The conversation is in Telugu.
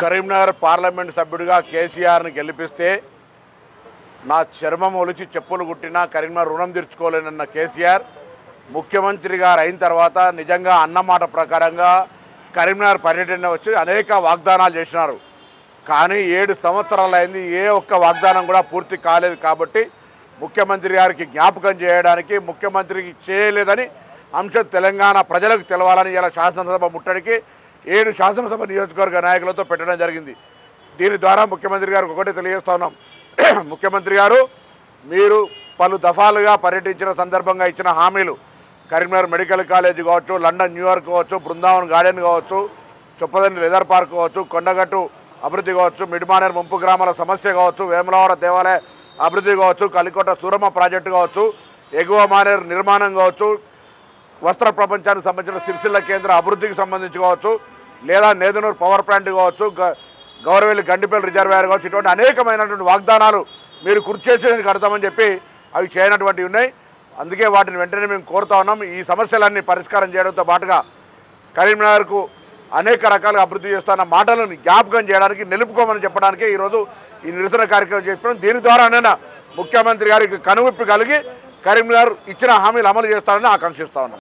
కరీంనగర్ పార్లమెంట్ సభ్యుడిగా కేసీఆర్ని గెలిపిస్తే నా చర్మం ఒలిచి చెప్పులు కుట్టినా కరీంనగర్ రుణం తీర్చుకోలేనన్న కేసీఆర్ ముఖ్యమంత్రి గారు అయిన తర్వాత నిజంగా అన్నమాట ప్రకారంగా కరీంనగర్ పర్యటన వచ్చి అనేక వాగ్దానాలు చేసినారు. కానీ ఏడు సంవత్సరాలు అయింది ఏ ఒక్క వాగ్దానం కూడా పూర్తి కాలేదు కాబట్టి ముఖ్యమంత్రి గారికి జ్ఞాపకం చేయడానికి ముఖ్యమంత్రికి చేయలేదని అంశం తెలంగాణ ప్రజలకు తెలవాలని ఇలా శాసనసభ ముట్టడికి ఏడు శాసనసభ నియోజకవర్గ నాయకులతో పెట్టడం జరిగింది. దీని ద్వారా ముఖ్యమంత్రి గారు ఒకటి తెలియజేస్తా ఉన్నాం. ముఖ్యమంత్రి గారు మీరు పలు దఫాలుగా పర్యటించిన సందర్భంగా ఇచ్చిన హామీలు కరీంనగర్ మెడికల్ కాలేజ్ కావచ్చు లండన్ న్యూయార్క్ కావచ్చు బృందావన్ గార్డెన్ కావచ్చు చొప్పదండి లెదర్ పార్క్ కావచ్చు కొండగట్టు అభివృద్ధి కావచ్చు మిడిమానేర్ ముంపు గ్రామాల సమస్య కావచ్చు వేములవాడ దేవాలయ అభివృద్ధి కావచ్చు కలికోట సూరమ్మ ప్రాజెక్టు కావచ్చు ఎగువ మానేరు నిర్మాణం కావచ్చు వస్త్ర ప్రపంచానికి సంబంధించిన సిరిసిల్ల కేంద్ర అభివృద్ధికి సంబంధించి కావచ్చు లేదా నేదనూరు పవర్ ప్లాంట్ కావచ్చు గ- గండిపల్లి రిజర్వేయర్ కావచ్చు ఇటువంటి అనేకమైనటువంటి వాగ్దానాలు మీరు కుర్చేసి కడతామని చెప్పి అవి చేయనటువంటివి ఉన్నాయి. అందుకే వాటిని వెంటనే మేము కోరుతా ఉన్నాం. ఈ సమస్యలన్నీ పరిష్కారం చేయడంతో పాటుగా కరీంనగర్కు అనేక రకాలుగా అభివృద్ధి చేస్తున్న మాటలను జ్ఞాపకం చేయడానికి నిలుపుకోమని చెప్పడానికి ఈరోజు ఈ నిరసన కార్యక్రమం చేస్తున్నాం. దీని ద్వారానైనా ముఖ్యమంత్రి గారికి కనువిప్పి కలిగి కరీంనగర్ ఇచ్చిన హామీలు అమలు చేస్తారని ఆకాంక్షిస్తా ఉన్నాం.